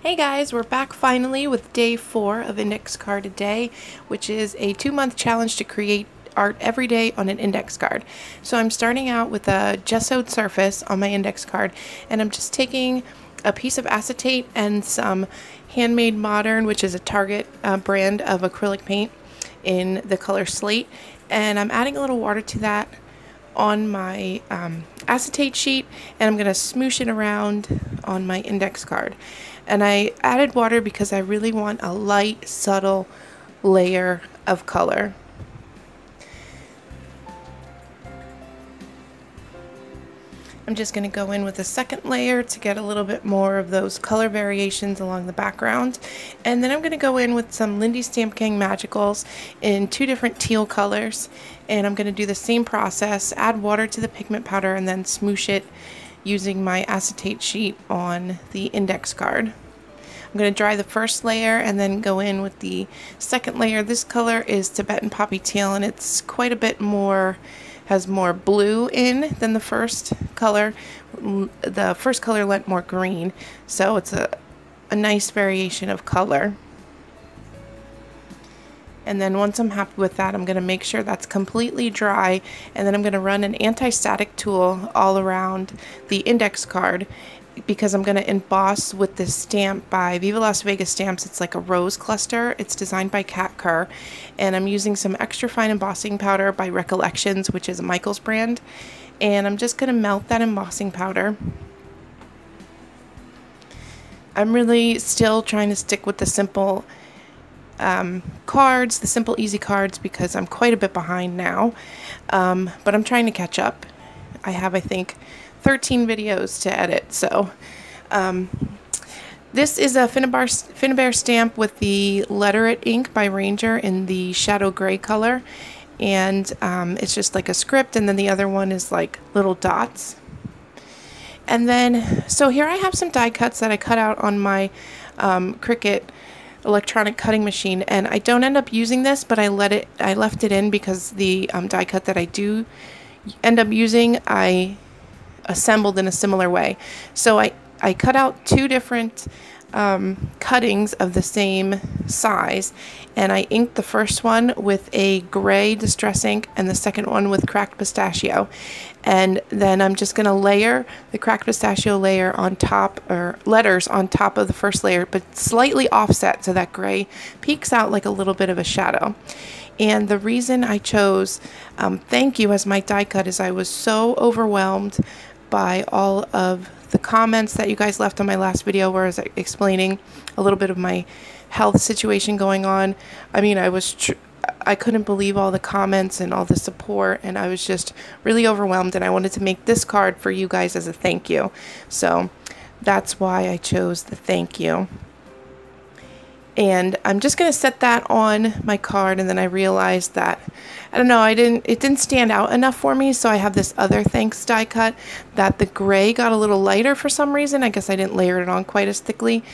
Hey guys, we're back finally with day four of Index Card a Day, which is a two month challenge to create art every day on an index card. So I'm starting out with a gessoed surface on my index card and I'm just taking a piece of acetate and some Handmade Modern, which is a Target uh, brand of acrylic paint in the color slate and I'm adding a little water to that on my um, acetate sheet and I'm going to smoosh it around on my index card. And I added water because I really want a light, subtle layer of color. I'm just going to go in with a second layer to get a little bit more of those color variations along the background. And then I'm going to go in with some Lindy Stamp Gang Magicals in two different teal colors. And I'm going to do the same process, add water to the pigment powder and then smoosh it using my acetate sheet on the index card. I'm going to dry the first layer and then go in with the second layer. This color is Tibetan Poppy Teal and it's quite a bit more has more blue in than the first color. The first color lent more green, so it's a, a nice variation of color. And then once I'm happy with that, I'm going to make sure that's completely dry. And then I'm going to run an anti-static tool all around the index card because I'm going to emboss with this stamp by Viva Las Vegas Stamps. It's like a rose cluster. It's designed by Kat Kerr. And I'm using some extra fine embossing powder by Recollections, which is a Michaels brand. And I'm just going to melt that embossing powder. I'm really still trying to stick with the simple um, cards, the simple easy cards, because I'm quite a bit behind now. Um, but I'm trying to catch up. I have, I think, 13 videos to edit. So um, this is a Finnabair, stamp with the Letter It ink by Ranger in the shadow gray color. And um, it's just like a script. And then the other one is like little dots. And then, so here I have some die cuts that I cut out on my um, Cricut electronic cutting machine and I don't end up using this but I let it I left it in because the um, die cut that I do end up using I assembled in a similar way. So I, I cut out two different um, cuttings of the same size and I inked the first one with a gray distress ink and the second one with cracked pistachio and then I'm just going to layer the cracked pistachio layer on top or letters on top of the first layer but slightly offset so that gray peeks out like a little bit of a shadow and the reason I chose um, thank you as my die cut is I was so overwhelmed by all of the comments that you guys left on my last video where I was explaining a little bit of my health situation going on. I mean, I was I couldn't believe all the comments and all the support and I was just really overwhelmed and I wanted to make this card for you guys as a thank you. So that's why I chose the thank you. And I'm just going to set that on my card and then I realized that I don't know, I didn't it didn't stand out enough for me, so I have this other thanks die cut that the gray got a little lighter for some reason. I guess I didn't layer it on quite as thickly.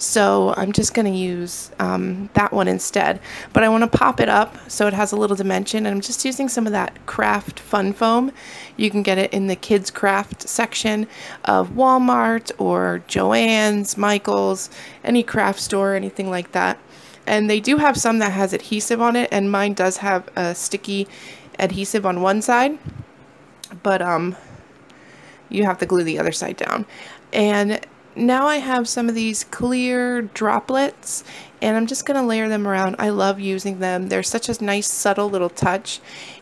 So I'm just going to use um, that one instead. But I want to pop it up so it has a little dimension. And I'm just using some of that craft fun foam. You can get it in the kids craft section of Walmart or Joann's, Michael's, any craft store, anything like that. And they do have some that has adhesive on it, and mine does have a sticky adhesive on one side, but um, you have to glue the other side down. And now I have some of these clear droplets and I'm just going to layer them around. I love using them. They're such a nice subtle little touch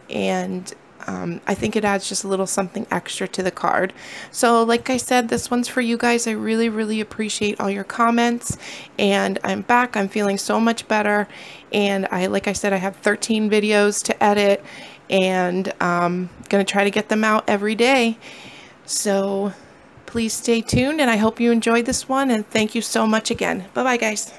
and um, I think it adds just a little something extra to the card. So like I said, this one's for you guys. I really, really appreciate all your comments and I'm back. I'm feeling so much better. And I, like I said, I have 13 videos to edit and um, going to try to get them out every day. So please stay tuned and I hope you enjoyed this one and thank you so much again. Bye-bye guys.